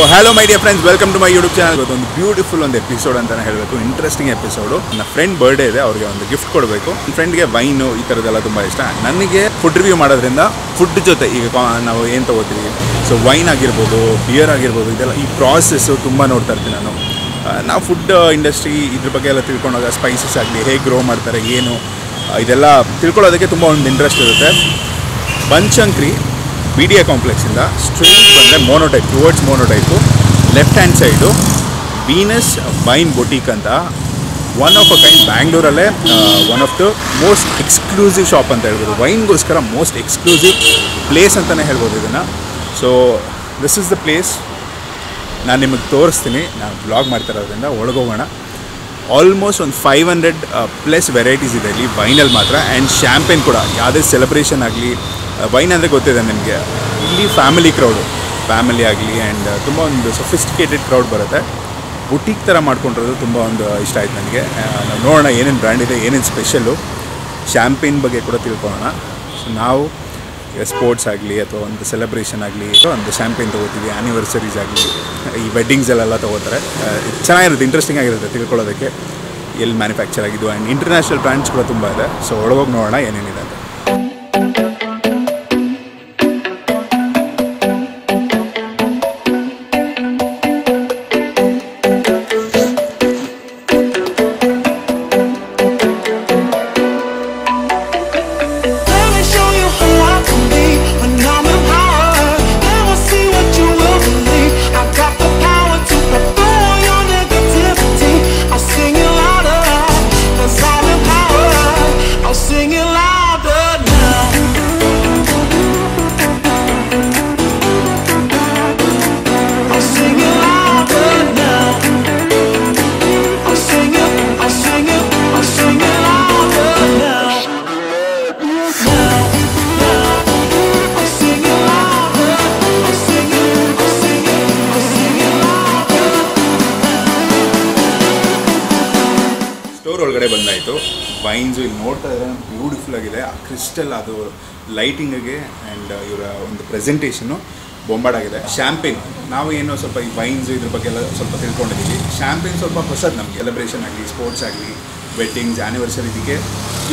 So hello my dear friends welcome to my YouTube channel ಒಂದು beautiful ಒಂದು episode ಅಂತಲೇ ಹೇಳಬೇಕು. ಇಂಟ್ರೆಸ್ಟಿಂಗ್ ಎಪಿಸೋಡ್ ನನ್ನ ಫ್ರೆಂಡ್ ಬರ್ಡೇ ಇದೆ. ಅವ್ರಿಗೆ ಒಂದು ಗಿಫ್ಟ್ ಕೊಡಬೇಕು. ನನ್ನ ಫ್ರೆಂಡ್ಗೆ ವೈನು ಈ ಥರದ್ದೆಲ್ಲ ತುಂಬ ಇಷ್ಟ. ನನಗೆ ಫುಡ್ ರಿವ್ಯೂ ಮಾಡೋದ್ರಿಂದ ಫುಡ್ ಜೊತೆ ಈಗ ನಾವು ಏನು ತಗೋತೀವಿ? ಸೊ ವೈನ್ ಆಗಿರ್ಬೋದು ಬಿಯರ್ ಆಗಿರ್ಬೋದು, ಇದೆಲ್ಲ ಈ ಪ್ರಾಸೆಸ್ಸು ತುಂಬ ನೋಡ್ತಾ ಇರ್ತೀನಿ ನಾನು. ನಾವು ಫುಡ್ ಇಂಡಸ್ಟ್ರಿ ಇದ್ರ ಬಗ್ಗೆ ಎಲ್ಲ ತಿಳ್ಕೊಂಡಾಗ ಸ್ಪೈಸಸ್ ಆಗಲಿ, ಹೇಗೆ ಗ್ರೋ ಮಾಡ್ತಾರೆ, ಏನು ಇದೆಲ್ಲ ತಿಳ್ಕೊಳ್ಳೋದಕ್ಕೆ ತುಂಬ ಒಂದು ಇಂಟ್ರೆಸ್ಟ್ ಇರುತ್ತೆ. ಬನ್ಶಂಕ್ರಿ ಬಿ ಡಿ ಎ ಕಾಂಪ್ಲೆಕ್ಸಿಂದ ಸ್ಟ್ರೀಟ್ ಬಂದರೆ Monotype towards Monotype left hand side Venus wine boutique ಅಂತ one of a kind ಬ್ಯಾಂಗ್ಳೂರಲ್ಲೇ one of the most exclusive shop ಅಂತ ಹೇಳ್ಬೋದು. ವೈನ್ಗೋಸ್ಕರ ಮೋಸ್ಟ್ ಎಕ್ಸ್ಕ್ಲೂಸಿವ್ ಪ್ಲೇಸ್ ಅಂತಲೇ ಹೇಳ್ಬೋದು ಇದನ್ನು. So this is the place ನಾನು ನಿಮಗೆ ತೋರಿಸ್ತೀನಿ. ನಾನು ಬ್ಲಾಗ್ ಮಾಡ್ತಿರೋದ್ರಿಂದ ಒಳಗೋಗೋಣ. ಆಲ್ಮೋಸ್ಟ್ ಒಂದು ಫೈವ್ ಹಂಡ್ರೆಡ್ ಪ್ಲಸ್ ವೆರೈಟೀಸ್ ಇದೆ ಇಲ್ಲಿ. ವೈನಲ್ಲಿ ಮಾತ್ರ. ಆ್ಯಂಡ್ ಶ್ಯಾಂಪೇನ್ ಕೂಡ. ಯಾವುದೇ ಸೆಲೆಬ್ರೇಷನ್ ಆಗಲಿ ವೈನ್ ಅಂದರೆ ಗೊತ್ತಿದೆ ನಿಮಗೆ. ಇಲ್ಲಿ ಫ್ಯಾಮಿಲಿ ಕ್ರೌಡು ಫ್ಯಾಮಿಲಿ ಆಗಲಿ ಆ್ಯಂಡ್ ತುಂಬ ಒಂದು ಸೊಫಿಸ್ಟಿಕೇಟೆಡ್ ಕ್ರೌಡ್ ಬರುತ್ತೆ. ಬುಟೀಕ್ ಥರ ಮಾಡ್ಕೊಂಡಿರೋದು ತುಂಬ ಒಂದು ಇಷ್ಟ ಆಯ್ತು ನನಗೆ. ನಾವು ನೋಡೋಣ ಏನೇನು ಬ್ರ್ಯಾಂಡ್ ಇದೆ, ಏನೇನು ಸ್ಪೆಷಲ್ಲು ಶ್ಯಾಂಪೇನ್ ಬಗ್ಗೆ ಕೂಡ ತಿಳ್ಕೊಳ್ಳೋಣ. ಸೊ ನಾವು ಸ್ಪೋರ್ಟ್ಸ್ ಆಗಲಿ ಅಥವಾ ಒಂದು ಸೆಲೆಬ್ರೇಷನ್ ಆಗಲಿ ಒಂದು ಶ್ಯಾಂಪೇನ್ ತೊಗೋತೀವಿ ಆ್ಯನಿವರ್ಸರೀಸ್ ಆಗಲಿ, ಈ ವೆಡ್ಡಿಂಗ್ಸಲ್ಲೆಲ್ಲ ತೊಗೋತಾರೆ. ಚೆನ್ನಾಗಿರುತ್ತೆ ಇಂಟ್ರೆಸ್ಟಿಂಗ್ ಆಗಿರುತ್ತೆ ತಿಳ್ಕೊಳ್ಳೋದಕ್ಕೆ. ಎಲ್ಲಿ ಮ್ಯಾನುಫ್ಯಾಕ್ಚರ್ ಆಗಿದ್ದು ಆ್ಯಂಡ್ ಇಂಟರ್ನ್ಯಾಷನಲ್ ಬ್ರ್ಯಾಂಡ್ಸ್ ಕೂಡ ತುಂಬ ಇದೆ. ಸೊ ಒಳಗೋಗಿ ನೋಡೋಣ ಏನೇನಿದೆ ಸ್ಟೋರ್ ಒಳಗಡೆ ಬಂದಾಯಿತು. ವೈನ್ಸು ಇಲ್ಲಿ ನೋಡ್ತಾ ಇದ್ರೆ ಬ್ಯೂಟಿಫುಲ್ ಆಗಿದೆ. ಆ ಕ್ರಿಸ್ಟಲ್ ಅದು ಲೈಟಿಂಗಿಗೆ ಆ್ಯಂಡ್ ಇವರ ಒಂದು ಪ್ರೆಸೆಂಟೇಷನು ಬೊಂಬಾಡಾಗಿದೆ ಶ್ಯಾಂಪೇನ್ ನಾವು ಏನೋ ಸ್ವಲ್ಪ ಈ ವೈನ್ಸ್ ಇದ್ರ ಬಗ್ಗೆ ಎಲ್ಲ ಸ್ವಲ್ಪ ತಿಳ್ಕೊಂಡಿದ್ದೀವಿ. ಶ್ಯಾಂಪೇನ್ ಸ್ವಲ್ಪ ಹೊಸದು ನಮಗೆ. ಸೆಲೆಬ್ರೇಷನ್ ಆಗಲಿ ಸ್ಪೋರ್ಟ್ಸ್ ಆಗಲಿ ವೆಡ್ಡಿಂಗ್ಸ್ ಆ್ಯನಿವರ್ಸರಿ ಇದಕ್ಕೆ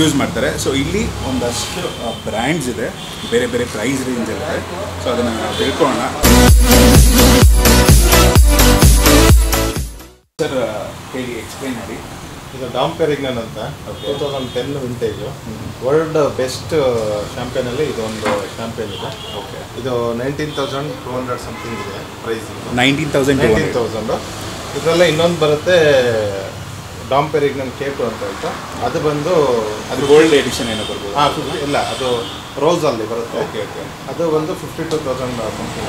ಯೂಸ್ ಮಾಡ್ತಾರೆ. ಸೊ ಇಲ್ಲಿ ಒಂದಷ್ಟು ಬ್ರ್ಯಾಂಡ್ಸ್ ಇದೆ. ಬೇರೆ ಬೇರೆ ಪ್ರೈಸ್ ರೇಂಜ್ ಇರುತ್ತೆ ಸೊ ಅದನ್ನು ನಾವು ತಿಳ್ಕೊಳ್ಳೋಣ. ಸರ್ ಹೇಳಿ ಎಕ್ಸ್ಪ್ಲೈನ್ ಮಾಡಿ. ಇದು ಡಾಮ್ ಪೆರಿಗ್ನನ್ ಅಂತ. Two thousand ten vintage world best ಶಾಂಪೇನಲ್ಲಿ ಅಲ್ಲಿ ಇದೊಂದು ಶಾಂಪೇನ್ ಇದೆ. ಓಕೆ ಇದು nineteen thousand two hundred something ಇದೆ price nineteen thousand nineteen thousand ಇದರಲ್ಲೇ ಇನ್ನೊಂದು ಬರುತ್ತೆ ಡಾಮ್ ಪೆರಿಗ್ನನ್ ಕೇಪು ಅಂತ ಹೇಳ್ತಾ ಅದು ಬಂದು ಅದು ಗೋಲ್ಡ್ ಎಡಿಷನ್ ಏನೋ ಬರ್ಬೋದು. ಹಾಂ ಇಲ್ಲ ಅದು ರೋಸಲ್ಲಿ ಬರುತ್ತೆ. ಓಕೆ ಓಕೆ ಅದು ಬಂದು ಫಿಫ್ಟಿ ಟೂ ತೌಸಂಡ್ ಸಮಥಿಂಗ್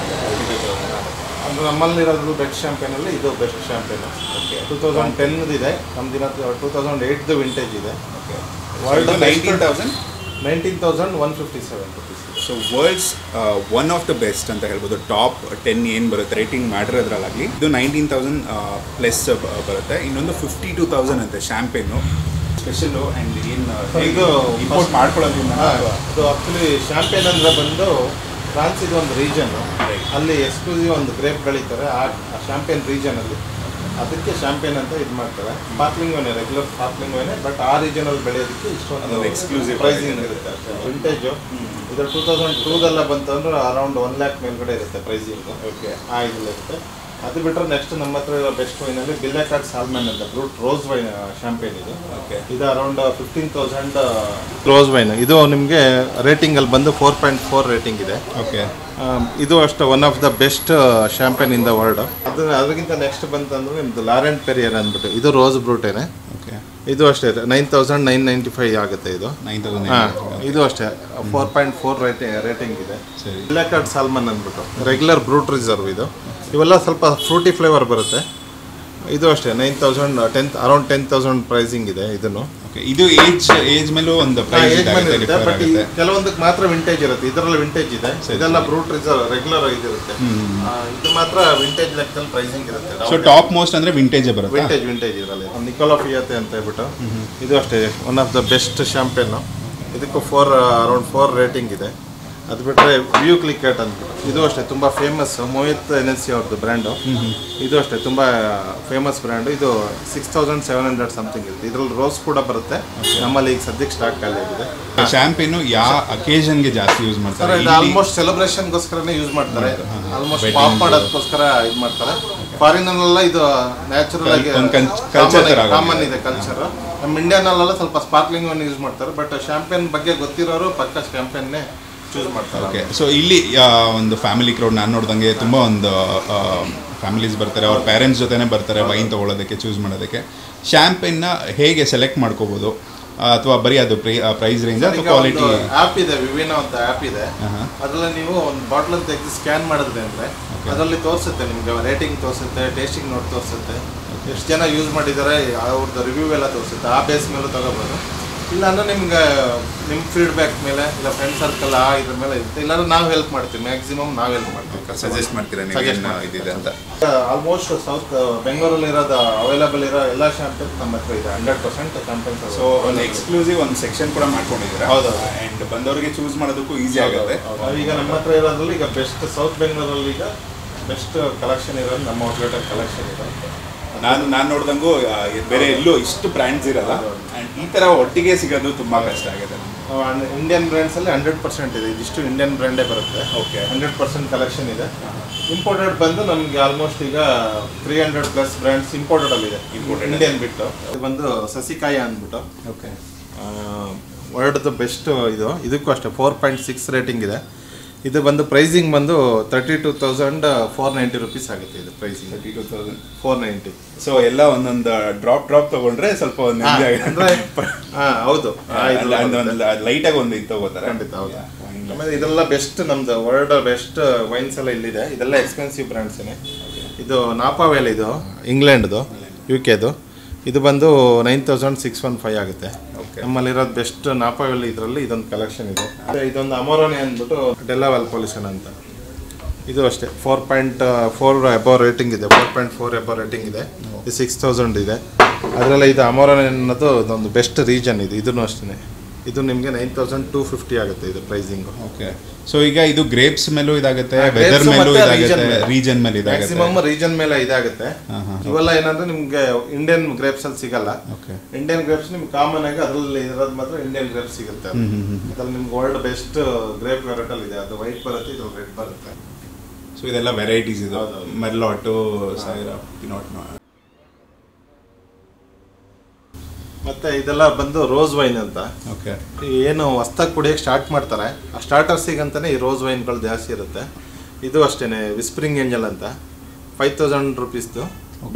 ಅಂದರೆ ನಮ್ಮಲ್ಲಿರೋದು ಬೆಸ್ಟ್ ಶಾಂಪೇನಲ್ಲಿ ಇದು best champagne okay two thousand ten ಇದೆ. ನಮ್ದಿನ ಟೂ ತೌಸಂಡ್ ಏಯ್ಟ್ದು ವಿಂಟೇಜ್ ಇದೆ. World nineteen thousand nineteen thousand one fifty seven rupees so world's one of the best ಅಂತ ಹೇಳ್ಬೋದು. ಟಾಪ್ ಟೆನ್ ಏನು ಬರುತ್ತೆ ರೇಟಿಂಗ್ ಮಾಡಿರೋದ್ರಲ್ಲಾಗಲಿ ಇದು ನೈನ್ಟೀನ್ ತೌಸಂಡ್ ಪ್ಲಸ್ ಬರುತ್ತೆ. ಇನ್ನೊಂದು ಫಿಫ್ಟಿ ಟೂ ತೌಸಂಡ್ ಅಂತೆ ಶ್ಯಾಂಪೇನು ಸ್ಪೆಷಲು ಆ್ಯಂಡ್ ಏನು ಇದು ಇಂಪೋರ್ಟ್ ಮಾಡ್ಕೊಳ್ಳೋದ್ರಿಂದ ಅದು ಆಕ್ಚುಲಿ ಶಾಂಪೇನ್ ಅಂದರೆ ಬಂದು ಫ್ರಾನ್ಸ್ ಇದು ಒಂದು ರೀಜನ್ Right. ಅಲ್ಲಿ ಎಕ್ಸ್ಕ್ಲೂಸಿವ್ ಒಂದು ಗ್ರೇಪ್ ಬೆಳೀತಾರೆ ಆ ಶಾಂಪೇನ್ ರೀಜನ್ ಅಲ್ಲಿ. ಅದಕ್ಕೆ ಶಾಂಪೇನ್ ಅಂತ ಇದು ಮಾಡ್ತಾರೆ. ಸ್ಪಾರ್ಕ್ಲಿಂಗ್ ವೈನೇ ರೆಗ್ಯುಲರ್ ಸ್ಪಾರ್ಕ್ಲಿಂಗ್ ವೈನೆ ಬಟ್ ಆ ರೀಜನಲ್ಲಿ ಬೆಳೆಯೋದಕ್ಕೆ ಇಷ್ಟೊಂದು ಎಕ್ಸ್ಕ್ಲೂಸಿವ್ ಪ್ರೈಸಿಂಗ್ ಇರುತ್ತೆ. ವಿಂಟೇಜು ಇದು ಟೂ ತೌಸಂಡ್ ಟೂದೆಲ್ಲ ಬಂತಂದ್ರೆ ಅರೌಂಡ್ ಒನ್ ಲ್ಯಾಕ್ ಮೇಲ್ಗಡೆ ಇರುತ್ತೆ ಪ್ರೈಸಿಂಗ್ ಓಕೆ ಆ ಇರುತ್ತೆ. ಅದು ಬಿಟ್ಟರೆ ನೆಕ್ಸ್ಟ್ ನಮ್ಮ ಹತ್ರ ಇರೋ ಬೆಸ್ಟ್ ವೈನಲ್ಲಿ ಬಿಲ್ಲೆಕಾಟ್ ಸಾಲ್ಮನ್ ಅಂತ ಬ್ರೂಟ್ ರೋಸ್ ವೈನ್ ಶಾಂಪೇನ್ ಇದು. ಓಕೆ ಇದು around fifteen thousand rose wine ಇದು ನಿಮಗೆ ರೇಟಿಂಗಲ್ಲಿ ಬಂದು ಫೋರ್ ಪಾಯಿಂಟ್ ಫೋರ್ ರೇಟಿಂಗ್ ಇದೆ. ಓಕೆ ಇದು ಅಷ್ಟು one of the best champagne in the world ಅದು ಅದಕ್ಕಿಂತ ನೆಕ್ಸ್ಟ್ ಬಂತಂದ್ರೆ ನಿಮ್ದು ಲಾರೆಂಟ್ ಪೆರಿಯರ್ ಅಂದ್ಬಿಟ್ಟು. ಇದು ರೋಸ್ ಬ್ರೂಟೇನೆ ಇದು ಅಷ್ಟೇ nine thousand nine ninety five ಆಗುತ್ತೆ ಇದು. ನೈನ್ ತೌಸಂಡ್ ಇದು ಅಷ್ಟೇ four point four rating rating ಇದೆ. ಸರಿ. ಬ್ಲ್ಯಾಕ್ ಸಾಲ್ಮನ್ ಅಂದ್ಬಿಟ್ಟು ರೆಗ್ಯುಲರ್ ಬ್ರೂಟ್ ರಿಸರ್ವ್ ಇದು. ಇವೆಲ್ಲ ಸ್ವಲ್ಪ ಫ್ರೂಟಿ ಫ್ಲೇವರ್ ಬರುತ್ತೆ. ಇದು ಅಷ್ಟೇ nine thousand ten around ten thousand pricing ಇದೆ ಇದನ್ನು. ಇದು ಏಜ್ ಏಜ್ ಮೇಲೂ ಒಂದು ಪ್ರೈಸ್ ಮೇಲೆ ಇರುತ್ತೆ ಬಟ್ ಕೆಲವೊಂದಕ್ಕೆ ಮಾತ್ರ ವಿಂಟೇಜ್ ಇರುತ್ತೆ ಇದರಲ್ಲಿ ವಿಂಟೇಜ್ ಇದೆ. ಇದೆಲ್ಲ ಬ್ರೂಟ್ ರಿಸರ್ವ್ ರೆಗ್ಯುಲರ್ ಆಗಿರುತ್ತೆ ಇದು ಮಾತ್ರ ವಿಂಟೇಜ್ ಲೆಕ್ಕದಲ್ಲಿ ಪ್ರೈಸಿಂಗ್ ಸೊ ಇರುತ್ತೆ ಟಾಪ್ ಮೋಸ್ಟ್ ಅಂದ್ರೆ ವಿಂಟೇಜ್ ಬರುತ್ತೆ? ವಿಂಟೇಜ್ ವಿಂಟೇಜ್ ಇದರಲ್ಲಿ. ನಿಕೋಲಾ ಫಿಯತೆ ಅಂತ ಹೇಳ್ಬಿಟ್ಟು. ಇದು ಅಷ್ಟೇ one of the best champagne ಇದಕ್ಕೂ ಫೋರ್ ಅರೌಂಡ್ ಫೋರ್ ರೇಟಿಂಗ್ ಇದೆ. ಅದು ಬಿಟ್ಟರೆ ವ್ಯೂ ಕ್ಲಿಕೆಟ್ ಅಂತ. ಇದು ಅಷ್ಟೇ ತುಂಬ famous Mohit N S C ಅವ್ರದ್ದು ಬ್ರ್ಯಾಂಡು ಇದು ಅಷ್ಟೇ ತುಂಬ ಫೇಮಸ್ ಬ್ರ್ಯಾಂಡು ಇದು six thousand seven hundred something ಇರುತ್ತೆ. ಇದ್ರಲ್ಲಿ ರೋಸ್ ಕೂಡ ಬರುತ್ತೆ. ನಮ್ಮಲ್ಲಿ ಈಗ ಸದ್ಯಕ್ಕೆ ಸ್ಟಾಕ್ ಖಾಲಿ ಆಗಿದೆ ಶಾಂಪಿನು ಯಾವ ಅಕೇಶನ್ಗೆ ಜಾಸ್ತಿ ಯೂಸ್ ಮಾಡ್ತಾರೆ. ಇದು ಆಲ್ಮೋಸ್ಟ್ ಸೆಲೆಬ್ರೇಷನ್ಗೋಸ್ಕರನೇ ಯೂಸ್ ಮಾಡ್ತಾರೆ. ಆಲ್ಮೋಸ್ಟ್ ಪಾಪ್ ಮಾಡೋದಕ್ಕೋಸ್ಕರ ಇದು ಮಾಡ್ತಾರೆ. ಫಾರಿನಲ್ಲೆಲ್ಲ ಇದು ನ್ಯಾಚುರಲ್ ಆಗಿ ಕಾಮನ್ ಇದೆ ಕಲ್ಚರ್ ನಮ್ಮ ಇಂಡಿಯಾನಲ್ಲೆಲ್ಲ ಸ್ವಲ್ಪ ಸ್ಪಾರ್ಕ್ಲಿಂಗ್ ಯೂಸ್ ಮಾಡ್ತಾರೆ. ಬಟ್ ಶಾಂಪೇನ್ ಬಗ್ಗೆ ಗೊತ್ತಿರೋರು ಪಕ್ಕ ಶಾಂಪೇನ್ನೇ ಚೂಸ್ ಮಾಡ್ತಾರೆ. ಓಕೆ ಸೊ ಇಲ್ಲಿ ಒಂದು ಫ್ಯಾಮಿಲಿ ಕ್ರೌಡ್ ನಾನು ನೋಡ್ದಂಗೆ ತುಂಬ ಒಂದು ಫ್ಯಾಮಿಲೀಸ್ ಬರ್ತಾರೆ ಅವ್ರ ಪೇರೆಂಟ್ಸ್ ಜೊತೆನೇ ಬರ್ತಾರೆ ವೈನ್ ತೊಗೊಳೋದಕ್ಕೆ ಚೂಸ್ ಮಾಡೋದಕ್ಕೆ. ಶ್ಯಾಂಪೇನ್ನ ಹೇಗೆ ಸೆಲೆಕ್ಟ್ ಮಾಡ್ಕೋಬೋದು? ಅಥವಾ ಬರೀ ಅದು ಪ್ರೈಸ್ ರೇಂಜ್ ಅಥವಾ ಕ್ವಾಲಿಟಿ ಆ್ಯಪ್ ಇದೆ ವಿವಿನ ಅಂತ ಆ್ಯಪ್ ಇದೆ. ಅದರಲ್ಲಿ ನೀವು ಒಂದು ಬಾಟ್ಲ್ ತೆಗೆದು ಸ್ಕ್ಯಾನ್ ಮಾಡಿದ್ರೆ ಅಂದರೆ ಅದರಲ್ಲಿ ತೋರಿಸುತ್ತೆ ನಿಮಗೆ ರೇಟಿಂಗ್ ತೋರಿಸುತ್ತೆ ಟೇಸ್ಟಿಂಗ್ ನೋಟ್ ತೋರಿಸುತ್ತೆ. ಎಷ್ಟು ಜನ ಯೂಸ್ ಮಾಡಿದ್ದಾರೆ ಅವ್ರದ್ದು ರಿವ್ಯೂ ಎಲ್ಲ ತೋರಿಸುತ್ತೆ ಆ ಬೇಸ್ ಮೇಲೂ ತಗೋಬೋದು. ಇಲ್ಲಾಂದ್ರೆ ನಿಮ್ಗೆ ನಿಮ್ಮ ಫೀಡ್ಬ್ಯಾಕ್ ಮೇಲೆ ಇಲ್ಲ ಫ್ರೆಂಡ್ ಸರ್ಕಲ್ ಆ ಇದ್ರ ಮೇಲೆ ಇರುತ್ತೆ. ಇಲ್ಲಾಂದ್ರೆ ನಾವು ಹೆಲ್ಪ್ ಮಾಡ್ತೀವಿ. ಮ್ಯಾಕ್ಸಿಮಮ್ ನಾವು ಹೆಲ್ಪ್ ಮಾಡ್ತೀವಿ ಸಜೆಸ್ಟ್ ಮಾಡ್ತೀರಾ. ಇದಿದೆ ಅಂತ? ಆಲ್ಮೋಸ್ಟ್ ಸೌತ್ ಬೆಂಗಳೂರಲ್ಲಿ ಇರೋದು ಅವೈಲಬಲ್ ಇರೋ ಎಲ್ಲ ಶಾಪ್ ನಮ್ಮ ಹತ್ರ ಇದೆ. ಹಂಡ್ರೆಡ್ ಪರ್ಸೆಂಟ್ ಶಾಂಪೇನ್ಸ್ ಸೊ ಒಂದು ಎಕ್ಸ್ಕ್ಲೂಸಿವ್ ಒಂದು ಸೆಕ್ಷನ್ ಕೂಡ ಮಾಡ್ಕೊಂಡಿದ್ದೀರಾ? ಹೌದು. ಆ್ಯಂಡ್ ಬಂದವರಿಗೆ ಚೂಸ್ ಮಾಡೋದಕ್ಕೂ ಈಸಿ ಆಗುತ್ತೆ. ಈಗ ನಮ್ಮ ಹತ್ರ ಇರೋದ್ರಲ್ಲಿ ಈಗ ಬೆಸ್ಟ್ ಸೌತ್ ಬೆಂಗಳೂರಲ್ಲಿ ಈಗ ಬೆಸ್ಟ್ ಕಲೆಕ್ಷನ್ ಇರೋದು ನಮ್ಮ ಔಟ್ಲೆಟ್ ಕಲೆಕ್ಷನ್ ಇದೆ. ನಾನು ನಾನು ನೋಡ್ದಂಗೂ ಬೇರೆ ಎಲ್ಲೂ ಇಷ್ಟು ಬ್ರ್ಯಾಂಡ್ಸ್ ಇರಲ್ಲ. ಆ್ಯಂಡ್ ಈ ಥರ ಒಟ್ಟಿಗೆ ಸಿಗೋದು ತುಂಬ ಕಷ್ಟ ಆಗಿದೆ. ಇಂಡಿಯನ್ ಬ್ರ್ಯಾಂಡ್ಸ್ ಅಲ್ಲಿ ಹಂಡ್ರೆಡ್ ಪರ್ಸೆಂಟ್ ಇದೆ. ಇದಿಷ್ಟು ಇಂಡಿಯನ್ ಬ್ರ್ಯಾಂಡೇ ಬರುತ್ತೆ. ಓಕೆ ಹಂಡ್ರೆಡ್ ಪರ್ಸೆಂಟ್ ಕಲೆಕ್ಷನ್ ಇದೆ. ಇಂಪೋರ್ಟೆಡ್ ಬಂದು ನಮ್ಗೆ ಆಲ್ಮೋಸ್ಟ್ ಈಗ three hundred plus brands imported ಅಲ್ಲಿ ಇದೆ. ಇಂಡಿಯನ್ ಬಿಟ್ಟು. ಇದು ಬಂದು ಸಸಿಕಾಯ ಅಂದ್ಬಿಟ್ಟು. ಓಕೆ ವರ್ಲ್ಡ್ದು ಬೆಸ್ಟ್ ಇದು. ಇದಕ್ಕೂ ಅಷ್ಟೇ ಫೋರ್ ಪಾಯಿಂಟ್ ಸಿಕ್ಸ್ ರೇಟಿಂಗ್ ಇದೆ. ಇದು ಬಂದು ಪ್ರೈಸಿಂಗ್ ಬಂದು thirty two thousand four ninety rupees ಆಗುತ್ತೆ ಇದು pricing thirty two thousand four ninety so ಎಲ್ಲ ಒಂದೊಂದು ಡ್ರಾಪ್ ಡ್ರಾಪ್ ತಗೊಂಡ್ರೆ ಸ್ವಲ್ಪ ಒಂದು ಹೌದು. ಲೈಟಾಗಿ ಒಂದು ಇದು ತಗೋತಾರೆ. ಖಂಡಿತ ಹೌದು. ಆಮೇಲೆ ಇದೆಲ್ಲ ಬೆಸ್ಟ್ ನಮ್ದು ವರ್ಲ್ಡ್ ಬೆಸ್ಟ್ ವೈನ್ಸ್ ಎಲ್ಲ ಇಲ್ಲಿದೆ. ಇದೆಲ್ಲ ಎಕ್ಸ್ಪೆನ್ಸಿವ್ ಬ್ರ್ಯಾಂಡ್ಸೇ ಇದು ನಾಪಾವೆಲ್ ಇದು ಇಂಗ್ಲೆಂಡ್ದು ಯು ಕೆದು ಇದು ಬಂದು nine thousand six one five ಆಗುತ್ತೆ. ನಮ್ಮಲ್ಲಿರೋದು ಬೆಸ್ಟ್ ನಾಪಾವೆಲ್ ಇದರಲ್ಲಿ ಇದೊಂದು ಕಲೆಕ್ಷನ್ ಇದೆ. ಇದೊಂದು ಅಮೋರೋನಿ ಅಂದ್ಬಿಟ್ಟು ಡೆಲಾವೆಲ್ ಪೊಲ್ಯೂಷನ್ ಅಂತ. ಇದು ಅಷ್ಟೇ. Four point four above rating ಇದೆ. Four point four above rating ಇದೆ. ಇದು ಸಿಕ್ಸ್ ತೌಸಂಡ್ ಇದೆ. ಅದರಲ್ಲಿ ಇದು ಅಮೋರೋನಿ ಅನ್ನೋದು ಇದೊಂದು ಬೆಸ್ಟ್ ರೀಜನ್ ಇದು. ಇದನ್ನು ಅಷ್ಟೇ ಇದು ನಿಮಗೆ ನೈನ್ ತೌಸಂಡ್ ಟೂ ಫಿಫ್ಟಿ ಆಗುತ್ತೆ ಇದು ಪ್ರೈಸಿಂಗ್ ಓಕೆ ಸೊ ಈಗ ಇದು ಗ್ರೇಪ್ಸ್ ಮೇಲೂ ಇದಾಗುತ್ತೆ ವೆದರ್ ಮೇಲೂ ಇದಾಗುತ್ತೆ ರೀಜನ್ ಮೇಲೆ. ಇದಾಗುತ್ತೆ. ಮ್ಯಾಕ್ಸಿಮಮ್ ರೀಜನ್ ಮೇಲೆ ಇದಾಗುತ್ತೆ. ಇವೆಲ್ಲ ಏನಂದ್ರೆ ನಿಮಗೆ ಇಂಡಿಯನ್ ಗ್ರೇಪ್ಸ್ ಅಲ್ಲಿ ಸಿಗಲ್ಲ. ಓಕೆ ಇಂಡಿಯನ್ ಗ್ರೇಪ್ಸ್ ನಿಮ್ಗೆ ಕಾಮನ್ ಆಗಿ ಅದರಲ್ಲಿ ಇರೋದು ಮಾತ್ರ ಇಂಡಿಯನ್ ಗ್ರೇಪ್ಸ್ ಸಿಗುತ್ತೆ. ಅದು. ಅದ್ರಲ್ಲಿ ನಿಮ್ಗೆ ವರ್ಲ್ಡ್ ಬೆಸ್ಟ್ ಗ್ರೇಪ್ ವೆರೈಟಲ್ ಇದೆ. ಅದು ವೈಟ್ ಬರುತ್ತೆ ಇದು ರೆಡ್ ಬರುತ್ತೆ. ಸೊ ಇದೆಲ್ಲ ವೆರೈಟೀಸ್ ಇದೆ. ಮೆರ್ಲಾಟು ಸೈರಾ ಪಿನಾಟ್ ಮತ್ತೆ ಇದೆಲ್ಲ ಬಂದು ರೋಸ್ ವೈನ್ ಅಂತ. ಓಕೆ. ಏನು ಹೊಸ್ದಾಗಿ ಕುಡಿಯೋಕೆ ಸ್ಟಾರ್ಟ್ ಮಾಡ್ತಾರೆ. ಆ ಸ್ಟಾರ್ಟರ್ಸಿಗಂತಲೇ ಈ ರೋಸ್ ವೈನ್ಗಳು ಜಾಸ್ತಿ ಇರುತ್ತೆ. ಇದು ಅಷ್ಟೇ ವಿಸ್ಪ್ರಿಂಗ್ ಏಂಜಲ್ ಅಂತ. ಫೈವ್ ತೌಸಂಡ್ ರುಪೀಸ್ದು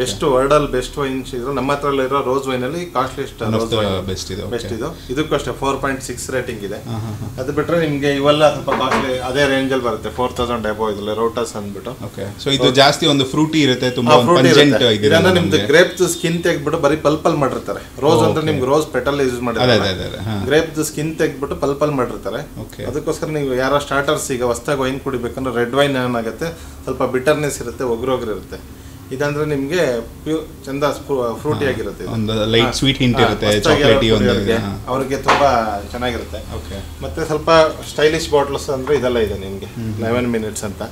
ಬೆಸ್ಟ್ ವರ್ಲ್ಡಲ್ಲಿ ಬೆಸ್ಟ್ ವೈನ್ಸ್ ಇದ್ರು ನಮ್ಮ ಹತ್ರ ಇರೋ ರೋಸ್ ಅಲ್ಲಿ ಕಾಸ್ಟ್ಲಿಸ್ಟ್ ವೈನ್ ಬೆಸ್ಟ್ ಇದು ಬೆಸ್ಟ್ ಇದು. ಇದಕ್ಕೂ ಅಷ್ಟೇ ಫೋರ್ ಪಾಯಿಂಟ್ ಸಿಕ್ಸ್ ರೇಟಿಂಗ್ ಇದೆ. ಅದು ಬಿಟ್ಟರೆ ನಿಮಗೆ ಇವೆಲ್ಲ ಸ್ವಲ್ಪ ಕಾಸ್ಟ್ಲಿ ಅದೇ ರೇಂಜ್ ಅಲ್ಲಿ ಬರುತ್ತೆ ಫೋರ್ ತೌಸಂಡ್ ಅಬೋ ಇದ್ರಲ್ಲಿ ರೋಟಸ್ ಅಂದ್ಬಿಟ್ಟು. ಓಕೆ ಸೊ ಇದು ಜಾಸ್ತಿ ಒಂದು ಫ್ರೂಟಿ ಇರುತ್ತೆ ತುಂಬಾ ಪಂಜೆಂಟ್ ಇದೆ ಇದನ್ನ ನಿಮ್ದು ಗ್ರೇಪ್ ಸ್ಕಿನ್ ತೆಗೆದ್ಬಿಟ್ಟು ಬರೀ ಪಲ್ಪಲ್ ಮಾಡಿರ್ತಾರೆ. ರೋಸ್ ಅಂದ್ರೆ ನಿಮ್ಗೆ ರೋಸ್ ಪೆಟಲ್ ಯೂಸ್ ಮಾಡಿರ್ತಾರೆ. ಗ್ರೇಪ್ ಸ್ಕಿನ್ ತೆಗೆದ್ಬಿಟ್ಟು ಪಲ್ಪಲ್ ಮಾಡಿರ್ತಾರೆ. ಅದಕ್ಕೋಸ್ಕರ ನೀವು ಯಾರೋ ಸ್ಟಾರ್ಟರ್ಸ್ ಈಗ ಹೊಸ್ದಾಗಿ ವೈನ್ ಕುಡಿಬೇಕಂದ್ರೆ ರೆಡ್ ವೈನ್ ಏನಾಗುತ್ತೆ ಸ್ವಲ್ಪ ಬಿಟರ್ನೆಸ್ ಇರುತ್ತೆ ಒಗ್ರೋಗ್ರು ಇರುತ್ತೆ ಇದಂದ್ರೆ ನಿಮ್ಗೆ ಚಂದ ಫ್ರೂಟಿ ಆಗಿರುತ್ತೆ ಲೈಟ್ ಒಂದು ಹಿಂಟ್ ಇರುತ್ತೆ, ಚಾಕ್ಲೇಟ್ ಒಂದು ಅವ್ರಿಗೆ ತುಂಬಾ ಚೆನ್ನಾಗಿರುತ್ತೆ. ಮತ್ತೆ ಸ್ವಲ್ಪ ಸ್ಟೈಲಿಶ್ ಬಾಟ್ಲ್ಸ್ ಅಂದ್ರೆ ಇದೆಲ್ಲ ಇದೆ ನಿಮಗೆ ಲೆವೆನ್ ಮಿನಿಟ್ಸ್ ಅಂತ.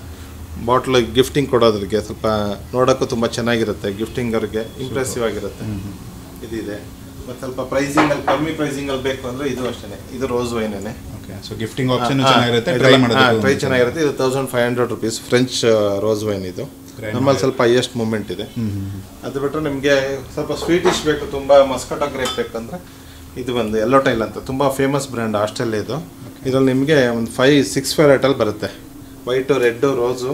ಬಾಟ್ಲ್ ಗಿಫ್ಟಿಂಗ್ ಕೊಡೋದ್ರಿಗೆ ಸ್ವಲ್ಪ ನೋಡೋಕ್ಕೂ ತುಂಬಾ ಚೆನ್ನಾಗಿರುತ್ತೆ ಗಿಫ್ಟಿಂಗ್ ಅವ್ರಿಗೆ ಇಂಪ್ರೆಸಿವ್ ಆಗಿರುತ್ತೆ. ಇದಿದೆ. ಮತ್ತೆ ಸ್ವಲ್ಪ ಪ್ರೈಸಿಂಗ್ ಅಲ್ಲಿ ಕಮ್ಮಿ ಪ್ರೈಸಿಂಗ್ ಅಲ್ಲಿ ಬೇಕು ಅಂದ್ರೆ ಇದು ಅಷ್ಟೇ ಇದು ರೋಸ್ ವೈನೇನೆ ಓಕೆ ಸೊ ಗಿಫ್ಟಿಂಗ್ ಆಪ್ಷನ್ ಚೆನ್ನಾಗಿರುತ್ತೆ ಟ್ರೈ ಚೆನ್ನಾಗಿರುತ್ತೆ. ಇದು thousand five hundred rupees French rose wine ಇದು. ನಮ್ಮಲ್ಲಿ ಸ್ವಲ್ಪ ಹೈಯೆಸ್ಟ್ ಮೂಮೆಂಟ್ ಇದೆ. ಅದು ಬಿಟ್ಟರೆ ನಿಮಗೆ ಸ್ವಲ್ಪ ಸ್ವೀಟಿಶ್ ಬೇಕು ತುಂಬ ಮಸ್ಕಟ ಗ್ರೇಪ್ ಬೇಕಂದ್ರೆ ಇದು ಬಂದು ಎಲ್ಲೋ ಟೈಲ್ ಅಂತ. ತುಂಬ ಫೇಮಸ್ ಬ್ರ್ಯಾಂಡ್ ಆಸ್ಟ್ರೇಲಿಯಾ ಇದು. ಇದರಲ್ಲಿ ನಿಮಗೆ ಒಂದು ಫೈವ್ ಸಿಕ್ಸ್ ವೆರೈಟಲ್ ಬರುತ್ತೆ. ವೈಟು ರೆಡ್ಡು ರೋಸು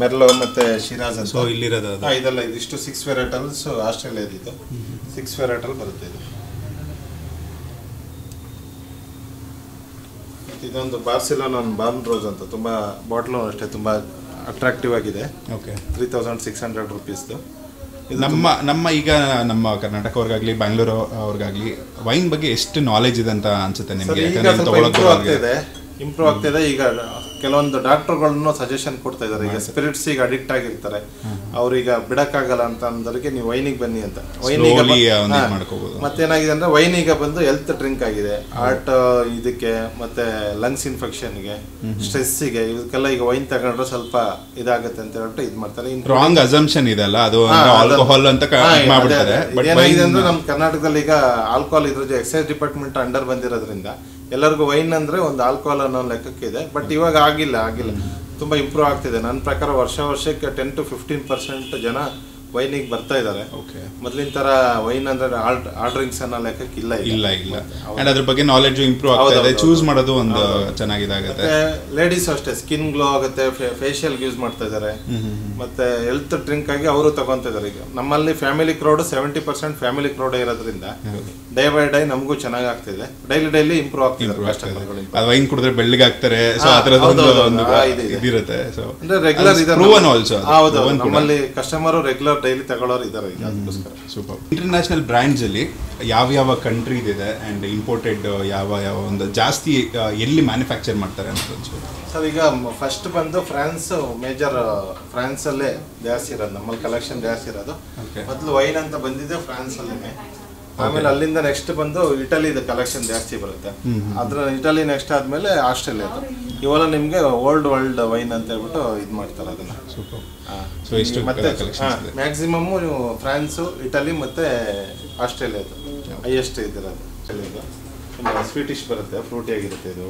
ಮೆರ್ಲೋ ಮತ್ತೆ ಶಿರಾಜ್ ಅಂತ. ಸೊ ಇಲ್ಲಿರೋದು ಇದೆಲ್ಲ ಇದಿಷ್ಟು ಸಿಕ್ಸ್ ವೆರೈಟಲ್ಸ್ ಆಸ್ಟ್ರೇಲಿಯಾದ ಇದು. ಸಿಕ್ಸ್ ವೆರೈಟಲ್ ಬರುತ್ತೆ ಇದು. ಇದೊಂದು ಬಾರ್ಸಿಲೋನ್ ಒಂದು ಬಾರ್ನ್ ರೋಸ್ ಅಂತ. ತುಂಬ ಬಾಟ್ಲು ಅಷ್ಟೇ ತುಂಬ ಅಟ್ರಾಕ್ಟಿವ್ ಆಗಿದೆ. Okay three thousand six hundred ರುಪೀಸ್ದು ನಮ್ಮ ನಮ್ಮ ಈಗ ನಮ್ಮ ಕರ್ನಾಟಕವ್ರಿಗಾಗಲಿ ಬ್ಯಾಂಗ್ಳೂರು ಅವ್ರಿಗಾಗ್ಲಿ ವೈನ್ ಬಗ್ಗೆ ಎಷ್ಟು ನಾಲೆಜ್ ಇದೆ ಅಂತ ಅನ್ಸುತ್ತೆ ನಿಮಗೆ? ಇಂಪ್ರೂವ್ ಆಗ್ತಿದೆ ಈಗ ಕೆಲವೊಂದು ಡಾಕ್ಟರ್ಗಳನ್ನು ಸಜೆಷನ್ ಕೊಡ್ತಾ ಇದ್ದಾರೆ. ಈಗ ಸ್ಪಿರಿಟ್ಸ್ ಈಗ ಅಡಿಕ್ಟ್ ಆಗಿರ್ತಾರೆ. ಅವ್ರೀಗ ಬಿಡಕ್ಕಾಗಲ್ಲ ಅಂತ ಅಂದವರಿಗೆ ನೀವು ವೈನಿಗೆ ಬನ್ನಿ ಅಂತ. ವೈನಿಗೆ ಇದ್. ಮತ್ತೇನಾಗಿದೆ ಅಂದ್ರೆ ವೈನಿಗೆ ಬಂದು ಹೆಲ್ತ್ ಡ್ರಿಂಕ್ ಆಗಿದೆ. ಹಾರ್ಟ್ ಇದಕ್ಕೆ ಮತ್ತೆ ಲಂಗ್ಸ್ ಇನ್ಫೆಕ್ಷನ್ಗೆ ಸ್ಟ್ರೆಸ್ಸಿಗೆ ಇದಕ್ಕೆಲ್ಲ ಈಗ ವೈನ್ ತಗೊಂಡ್ರೆ ಸ್ವಲ್ಪ ಇದಾಗುತ್ತೆ ಅಂತ ಹೇಳ್ಬಿಟ್ಟು ಇದು ಮಾಡ್ತಾರೆ. ರಾಂಗ್ ಅಸಂಪ್ಷನ್ ಇದೆಲ್ಲ ಅದು ಆಲ್ಕೋಹಾಲ್ ಅಂತ ಏನಾಗಿದೆ ಇದ್ ಅಂದ್ರೆ ನಮ್ಮ ಕರ್ನಾಟಕದಲ್ಲಿ ಈಗ ಆಲ್ಕೋಹಾಲ್ ಇದ್ರ ಎಕ್ಸೈಸ್ ಡಿಪಾರ್ಟ್ಮೆಂಟ್ ಅಂಡರ್ ಬಂದಿರೋದ್ರಿಂದ ಎಲ್ಲರಿಗೂ ವೈನ್ ಅಂದ್ರೆ ಒಂದು ಆಲ್ಕೋಹಾಲ್ ಅನ್ನೋ ಲೆಕ್ಕಕ್ಕಿದೆ ಬಟ್ ಇವಾಗ ಆಗಿಲ್ಲ ಆಗಿಲ್ಲ. ತುಂಬಾ ಇಂಪ್ರೂವ್ ಆಗ್ತಿದೆ. ನನ್ನ ಪ್ರಕಾರ ವರ್ಷ ವರ್ಷಕ್ಕೆ ಟೆನ್ ಟು ಫಿಫ್ಟೀನ್ ಪರ್ಸೆಂಟ್ ಜನ ವೈನಿಗೆ ಬರ್ತಾ ಇದ್ದಾರೆ. ಓಕೆ ಮೊದಲಿನ ತರ ವೈನ್ ಅಂದ್ರೆ ಆಲ್ ಡ್ರಿಂಕ್ಸ್ ಅನ್ನೋ ಲೆಕ್ಕಕ್ಕೆ ಇಲ್ಲ ಇಲ್ಲ ಇಲ್ಲ. ಅಂಡ್ ಅದ್ರ ಬಗ್ಗೆ ನಾಲೆಡ್ಜ್ ಇಂಪ್ರೂವ್ ಆಗ್ತಾ ಇದೆ. ಚೂಸ್ ಮಾಡೋದು ಒಂದು ಚೆನ್ನಾಗಿದಾಗುತ್ತೆ. ಲೇಡೀಸ್ ಅಷ್ಟೇ ಸ್ಕಿನ್ ಗ್ಲೋ ಆಗುತ್ತೆ ಫೇಶಿಯಲ್ ಯೂಸ್ ಮಾಡ್ತಾ ಇದ್ದಾರೆ. ಮತ್ತೆ ಹೆಲ್ತ್ ಡ್ರಿಂಕ್ ಆಗಿ ಅವರು ತಗೊತಾ ಈಗ. ನಮ್ಮಲ್ಲಿ family crowd seventy percent family crowd ಇರೋದ್ರಿಂದ ಡೇ ಬೈ ಡೇ ನಮಗೂ ಚೆನ್ನಾಗಿ ಆಗ್ತಿದೆ. ಡೈಲಿ ಡೈಲಿ ಇಂಪ್ರೂವ್ ಆಗ್ತಿದೆ ಅದು ವೈನ್ ಕುಡಿದ್ರೆ ಬೆಳ್ಳಿಗೆ ಆಗ್ತಾರೆ ಸೊ ಅದರದ್ದು ಒಂದು ಒಂದು ಇದೆ, ಇದೆ. ಇದಿರುತ್ತೆ. ಸೊ ಅಂದ್ರೆ ರೆಗ್ಯುಲರ್ ಪ್ರೂವನ್ ಆಲ್ಸೋ ಹೌದು ನಮ್ಮಲ್ಲಿ ಕಸ್ಟಮರ್ ರೆಗ್ಯುಲರ್ ಡೈಲಿ ತಗೊಳ್ಳೋರು ಇದಾರೆ ಅದಕ್ಕೋಸ್ಕರ. ಸೂಪರ್ ಇಂಟರ್ನ್ಯಾಷನಲ್ ಬ್ರ್ಯಾಂಡ್ಸ್ ಅಲ್ಲಿ ಯಾವ ಯಾವ ಕಂಟ್ರಿ ಇದೆ ಅಂಡ್ ಇಂಪೋರ್ಟೆಡ್ ಯಾವ ಯಾವ ಒಂದು ಜಾಸ್ತಿ ಎಲ್ಲಿ ಮ್ಯಾನುಫ್ಯಾಕ್ಚರ್ ಮಾಡ್ತಾರೆ ಅಂತ ಸರ್ ಈಗ ಫಸ್ಟ್ ಬಂದು ಫ್ರಾನ್ಸ್ ಮೇಜರ್ ಫ್ರಾನ್ಸ್ ಅಲ್ಲೇ ಜಾಸ್ತಿ ಇರೋದು. ನಮ್ಮಲ್ಲಿ ಕಲೆಕ್ಷನ್ ಜಾಸ್ತಿ ಇರೋದು. ಮೊದಲು ವೈನ್ ಅಂತ ಬಂದಿದೆ ಫ್ರಾನ್ಸ್ ಅಲ್ಲೇ ಆಮೇಲೆ ಅಲ್ಲಿಂದ ನೆಕ್ಸ್ಟ್ ಬಂದು ಇಟಲಿದು ಕಲೆಕ್ಷನ್ ಜಾಸ್ತಿ ಬರುತ್ತೆ. ಅದ್ರ ಇಟಲಿ ನೆಕ್ಸ್ಟ್ ಆದ್ಮೇಲೆ ಆಸ್ಟ್ರೇಲಿಯಾ ಇವೆಲ್ಲ ನಿಮ್ಗೆ ಓಲ್ಡ್ ವರ್ಲ್ಡ್ ವೈನ್ ಅಂತ ಹೇಳ್ಬಿಟ್ಟು ಇದು ಮಾಡ್ತಾರೆ ಅದನ್ನ. ಮತ್ತೆ ಮ್ಯಾಕ್ಸಿಮಮ್ ನೀವು ಫ್ರಾನ್ಸು ಇಟಲಿ ಮತ್ತೆ ಆಸ್ಟ್ರೇಲಿಯಾದು ಹೈಯೆಸ್ಟ್ ಇದಿರೋದು ಇದು ತುಂಬ ಸ್ವೀಟಿಶ್ ಬರುತ್ತೆ ಫ್ರೂಟಿ ಆಗಿರುತ್ತೆ ಇದು.